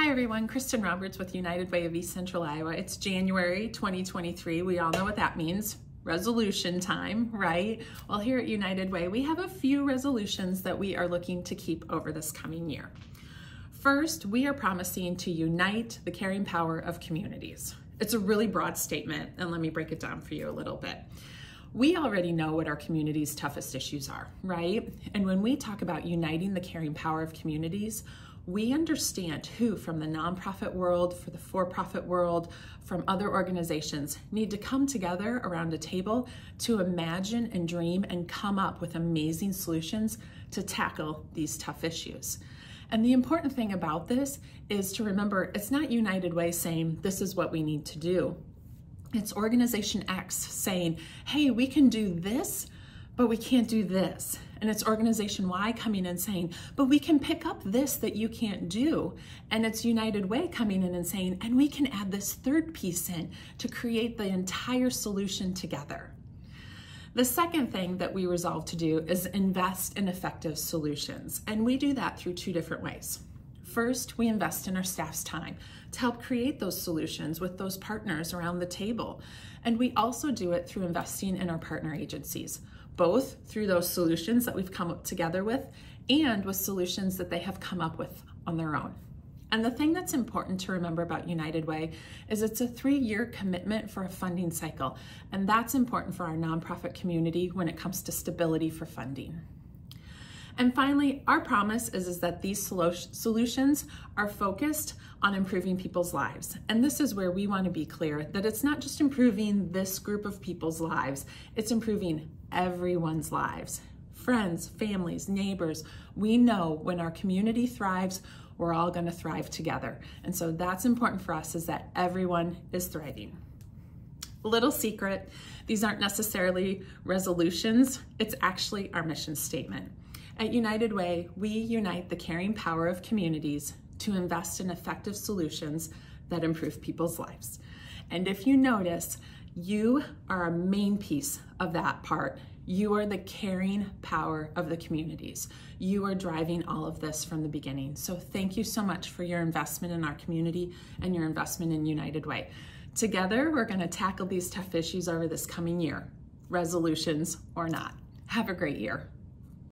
Hi everyone, Kristin Roberts with United Way of East Central Iowa. It's January 2023. We all know what that means. Resolution time, right? Well, here at United Way, we have a few resolutions that we are looking to keep over this coming year. First, we are promising to unite the caring power of communities. It's a really broad statement, and let me break it down for you a little bit. We already know what our community's toughest issues are, right? And when we talk about uniting the caring power of communities, we understand who from the nonprofit world, for the for profit world, from other organizations need to come together around a table to imagine and dream and come up with amazing solutions to tackle these tough issues. And the important thing about this is to remember it's not United Way saying this is what we need to do. It's Organization X saying, hey, we can do this, but we can't do this and it's organization Y coming in saying, but we can pick up this that you can't do. And it's United Way coming in and saying, and we can add this third piece in to create the entire solution together. The second thing that we resolve to do is invest in effective solutions. And we do that through two different ways. First, we invest in our staff's time to help create those solutions with those partners around the table. And we also do it through investing in our partner agencies both through those solutions that we've come up together with and with solutions that they have come up with on their own. And the thing that's important to remember about United Way is it's a three year commitment for a funding cycle. And that's important for our nonprofit community when it comes to stability for funding. And finally, our promise is, is that these solutions are focused on improving people's lives. And this is where we want to be clear that it's not just improving this group of people's lives, it's improving everyone's lives. Friends, families, neighbors, we know when our community thrives, we're all going to thrive together. And so that's important for us is that everyone is thriving. Little secret, these aren't necessarily resolutions, it's actually our mission statement. At United Way, we unite the caring power of communities to invest in effective solutions that improve people's lives. And if you notice, you are a main piece of that part. You are the caring power of the communities. You are driving all of this from the beginning. So thank you so much for your investment in our community and your investment in United Way. Together, we're going to tackle these tough issues over this coming year, resolutions or not. Have a great year.